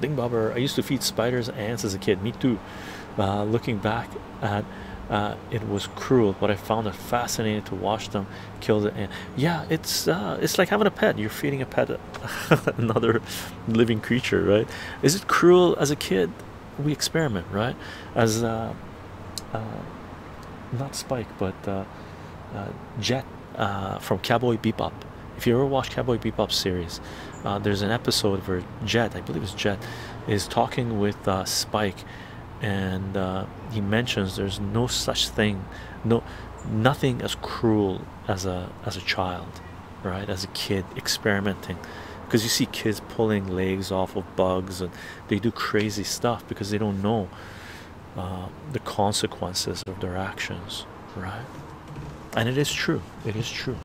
Ding Bobber, I used to feed spiders ants as a kid. Me too. Uh, looking back at uh, it was cruel, but I found it fascinating to watch them kill the ant. Yeah, it's uh, it's like having a pet. You're feeding a pet another living creature, right? Is it cruel as a kid? We experiment, right? As uh, uh, not Spike, but uh, uh, Jet from Cowboy Bebop. If you ever watch Cowboy Bebop series, uh, there's an episode where Jet, I believe it's Jet, is talking with uh, Spike, and uh, he mentions there's no such thing, no, nothing as cruel as a as a child, right? As a kid experimenting, because you see kids pulling legs off of bugs and they do crazy stuff because they don't know uh, the consequences of their actions, right? And it is true. It is true.